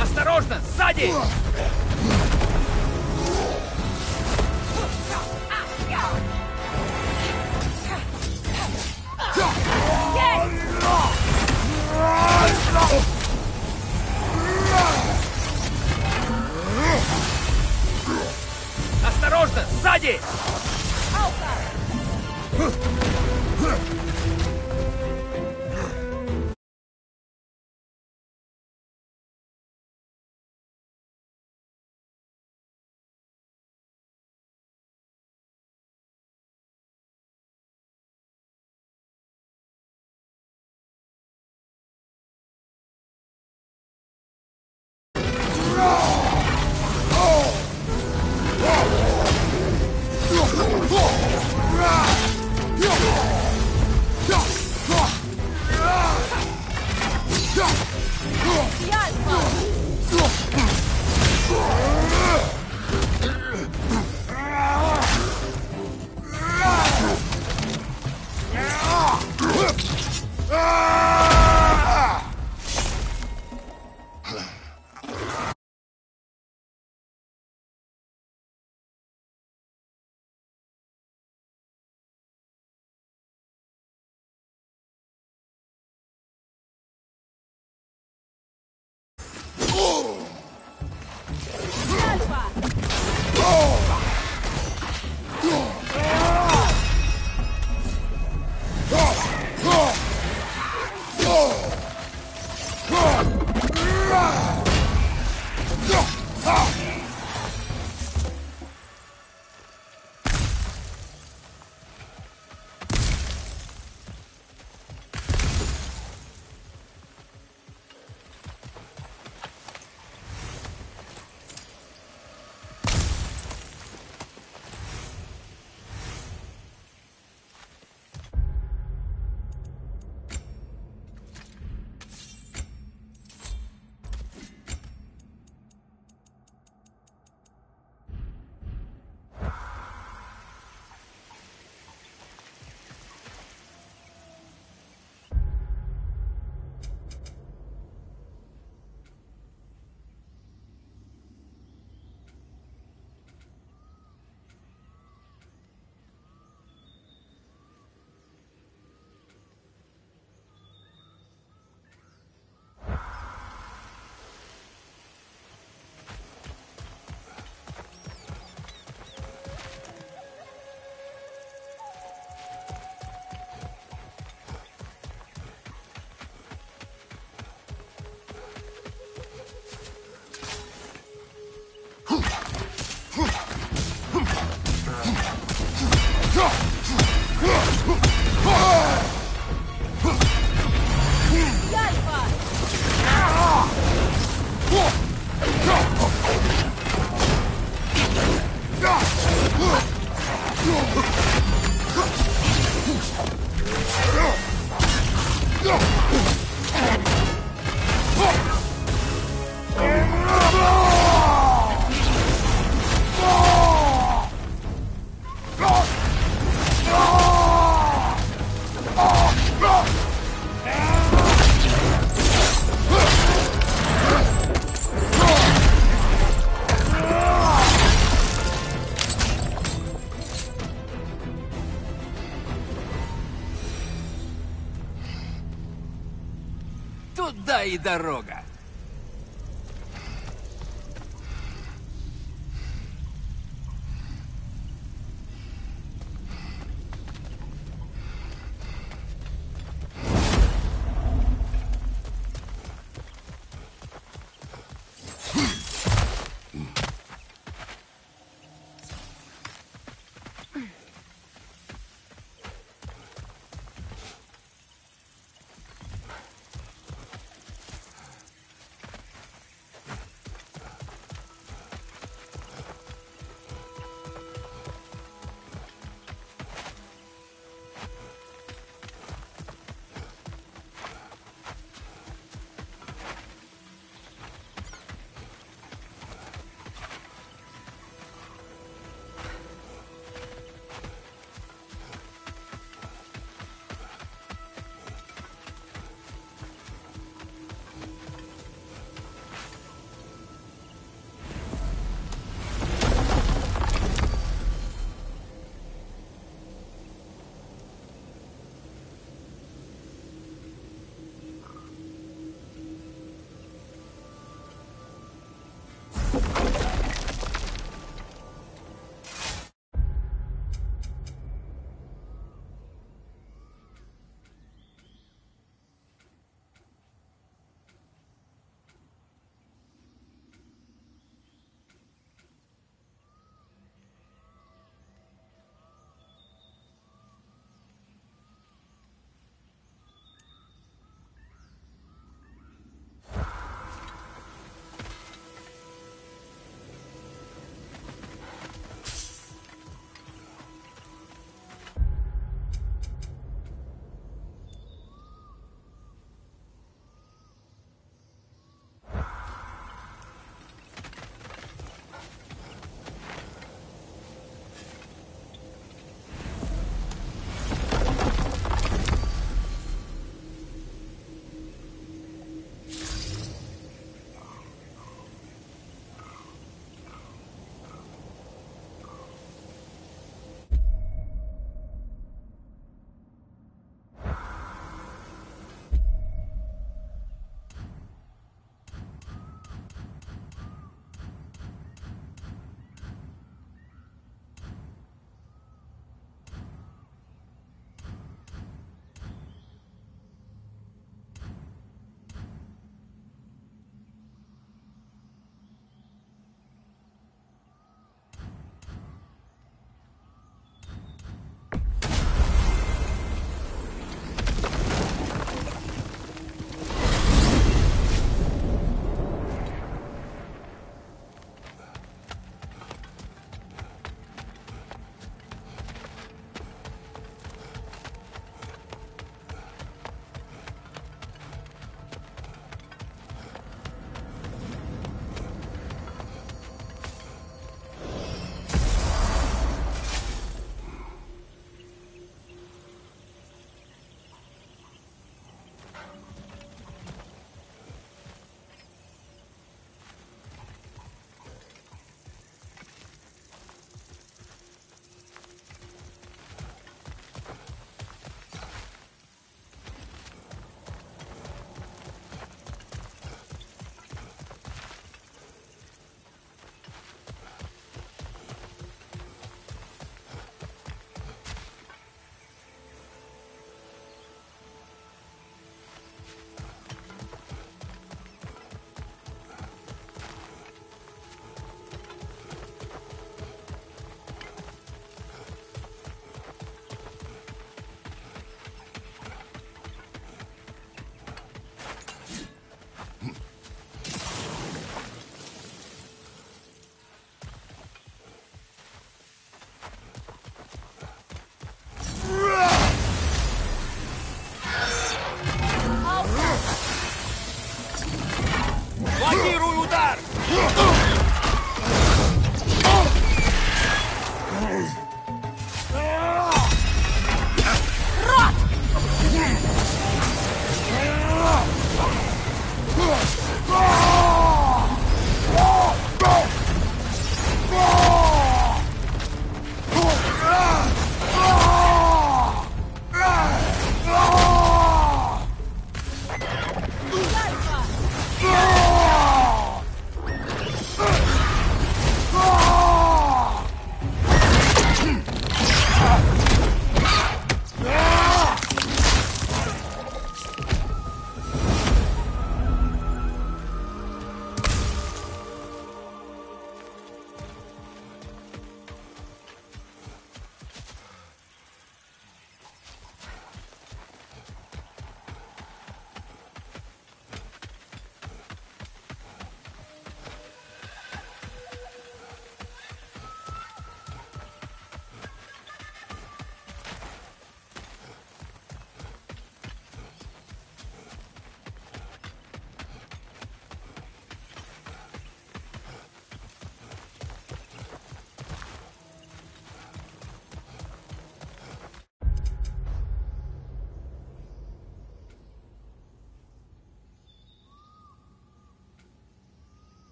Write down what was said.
Осторожно, сзади! Осторожно, сзади! Туда и дорога.